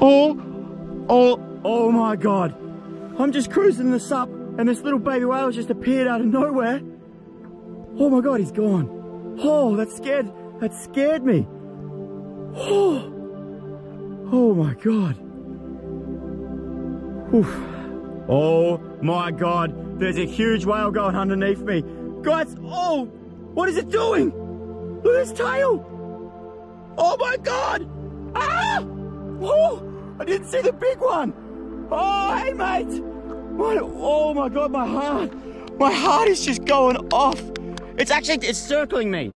Oh, oh, oh my God. I'm just cruising this up and this little baby whale just appeared out of nowhere. Oh my God, he's gone. Oh, that scared, that scared me. Oh, oh my God. Oof. Oh my God, there's a huge whale going underneath me. Guys, oh, what is it doing? Look at its tail. Oh my God. I didn't see the big one. Oh, hey mate. My, oh my God, my heart. My heart is just going off. It's actually, it's circling me.